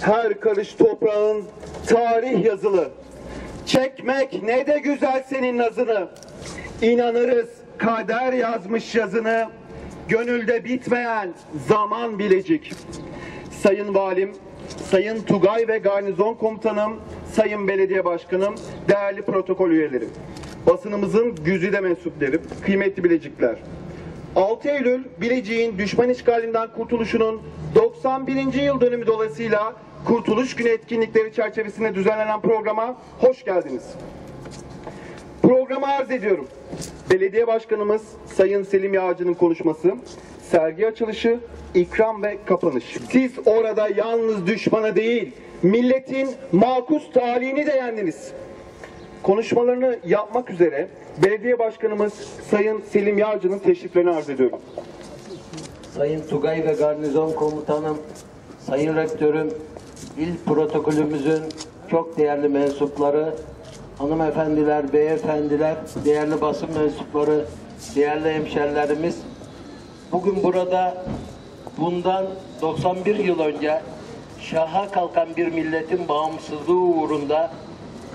Her karış toprağın tarih yazılı. Çekmek ne de güzel senin nazını. İnanırız kader yazmış yazını. Gönülde bitmeyen zaman bilecik. Sayın Valim, Sayın Tugay ve Garnizon Komutanım, Sayın Belediye Başkanım, değerli protokol üyeleri, basınımızın güzide mensupları, kıymetli bilecikler. 6 Eylül Bilecik'in düşman işgalinden kurtuluşunun 91. yıl dönümü dolayısıyla Kurtuluş Günü etkinlikleri çerçevesinde düzenlenen programa hoş geldiniz. Programı arz ediyorum. Belediye Başkanımız Sayın Selim Yağcı'nın konuşması, sergi açılışı, ikram ve kapanış. Siz orada yalnız düşmana değil, milletin makus talihini de yendiniz. Konuşmalarını yapmak üzere Belediye Başkanımız Sayın Selim Yağcı'nın teşriflerini arz ediyorum. Sayın Tugay ve Garnizon Komutanım, Sayın Rektörüm, il protokolümüzün çok değerli mensupları, hanımefendiler, beyefendiler, değerli basın mensupları, değerli hemşerilerimiz, bugün burada bundan 91 yıl önce şaha kalkan bir milletin bağımsızlığı uğrunda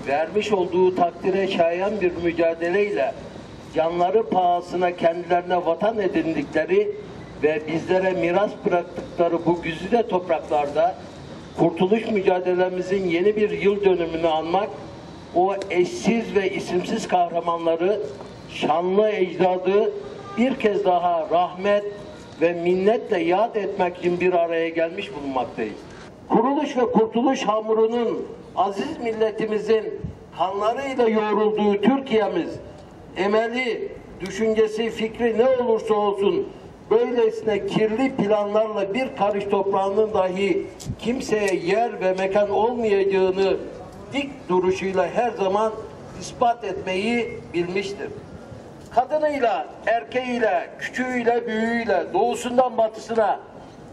vermiş olduğu takdire şayan bir mücadeleyle canları pahasına kendilerine vatan edindikleri ve bizlere miras bıraktıkları bu güzide topraklarda kurtuluş mücadelemizin yeni bir yıl dönümünü anmak, o eşsiz ve isimsiz kahramanları, şanlı ecdadı bir kez daha rahmet ve minnetle yad etmek için bir araya gelmiş bulunmaktayız. Kuruluş ve kurtuluş hamurunun aziz milletimizin kanlarıyla yoğrulduğu Türkiye'miz, emeli, düşüncesi, fikri ne olursa olsun böylesine kirli planlarla bir karış toprağının dahi kimseye yer ve mekan olmayacağını dik duruşuyla her zaman ispat etmeyi bilmiştir. Kadınıyla, erkeğiyle, küçüğüyle, büyüğüyle, doğusundan batısına,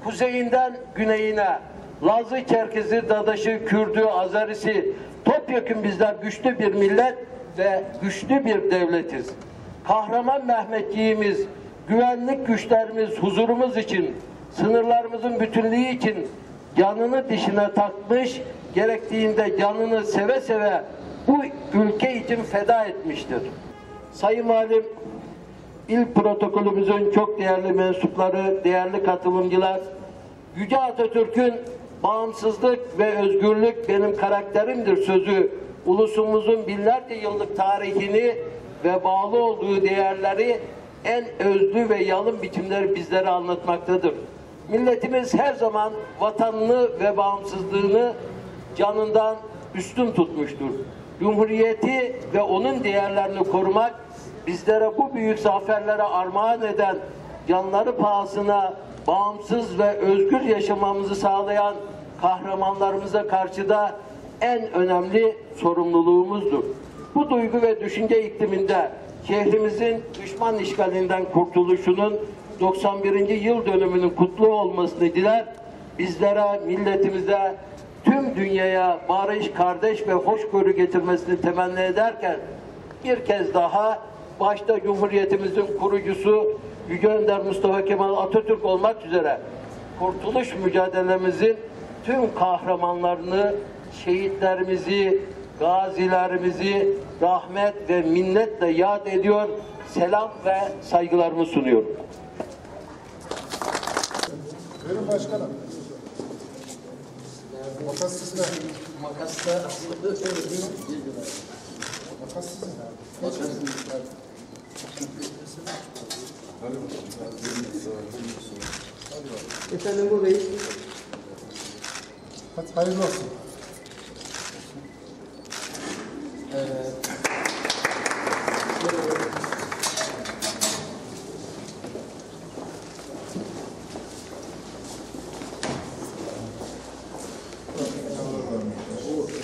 kuzeyinden güneyine, Lazı, Çerkezi, Dadaşı, Kürdü, Azerisi, topyekun bizler güçlü bir millet ve güçlü bir devletiz. Kahraman Mehmetçiğimiz, güvenlik güçlerimiz huzurumuz için, sınırlarımızın bütünlüğü için canını dişine takmış, gerektiğinde canını seve seve bu ülke için feda etmiştir. Sayın Valim, il protokolümüzün çok değerli mensupları, değerli katılımcılar, Yüce Atatürk'ün bağımsızlık ve özgürlük benim karakterimdir sözü ulusumuzun binlerce yıllık tarihini ve bağlı olduğu değerleri en özlü ve yalın biçimleri bizlere anlatmaktadır. Milletimiz her zaman vatanını ve bağımsızlığını canından üstün tutmuştur. Cumhuriyeti ve onun değerlerini korumak bizlere bu büyük zaferlere armağan eden canları pahasına bağımsız ve özgür yaşamamızı sağlayan kahramanlarımıza karşı da en önemli sorumluluğumuzdur. Bu duygu ve düşünce ikliminde şehrimizin düşman işgalinden kurtuluşunun 91. yıl dönümünün kutlu olmasını diler. Bizlere, milletimize, tüm dünyaya barış, kardeş ve hoşgörü getirmesini temenni ederken bir kez daha başta Cumhuriyetimizin kurucusu Yüce Önder Mustafa Kemal Atatürk olmak üzere kurtuluş mücadelemizin tüm kahramanlarını, şehitlerimizi, gazilerimizi rahmet ve minnetle yad ediyor, selam ve saygılarımı sunuyorum. Buyurun başkanım. Makas sizde. Makasta Makas sizde. Efendim buradayız. Hadi hayırlı olsun.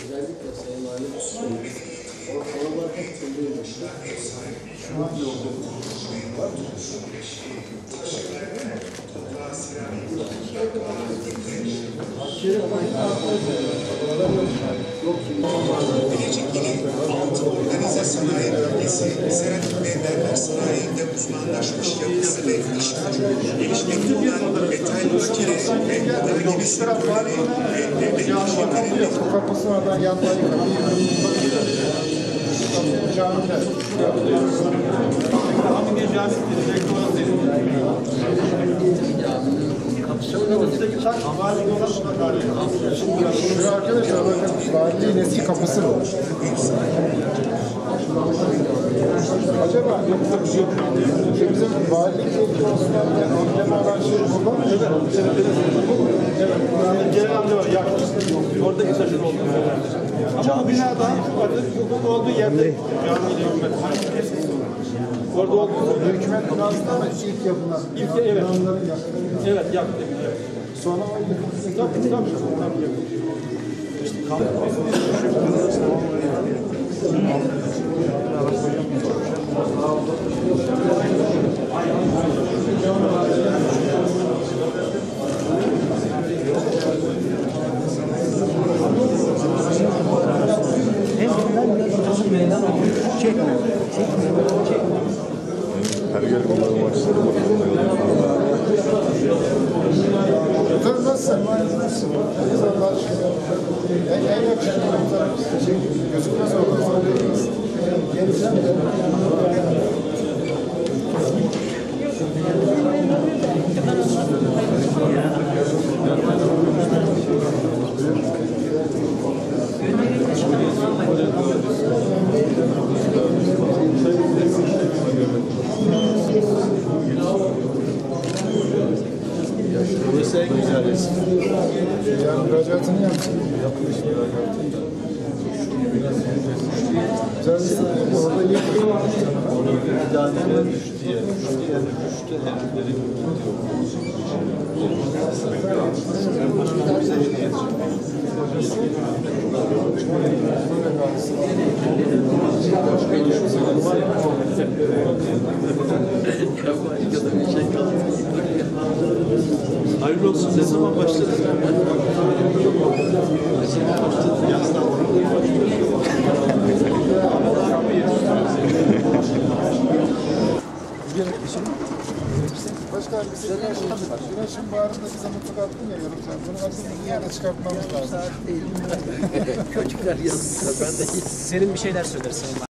Özellikle Sayın Valim o konular hep söylüyormuş. Bilecik ili altı organize sanayi bölgesi, seramik ve mermer sanayinde uzmanlaşmış yapısı ve iş gücü, gelişmekte olan metal makine ve gıda gibi sektörleri ve devlet işletmeleri Bu kapısı oradan yandan Camiler. Şu arkadaşlar bakın valiliğin eski kapısı bu. Acaba şu bizim ilgili Osmanlı'ya amblemi olan şey var. Oradaki taşın yer. Ama binada artık hukuk olduğu yerde. Orada olduğu Hükümet binasında ama ilk yapılan. İlk, evet. Binaların yakın. Evet yaktı. Evet. Sonra o yıkıldı. Tabii tabii. tabii. Kız nasılsın? Nasılsın? Kız Allah aşkına. En, en yakışıklı. Şey, gözükmez orada. Geleceğim. Burası en güzel resim. Yani müracaatını yapsın. Yapmış müracaatını. Güzel resim? Orada var. Bir tane de düştü diye. Düştü diye. Düştü herifleri Bize hediye edecek. Hayırlı olsun. Ne zaman başladı? Başka bir şey var. Güneşin bağrında bize mutlu attın ya yorum sen. Bunu aslında yere çıkartmamız lazım. Çocuklar yazıklar. Ben de Senin bir şeyler söylersin.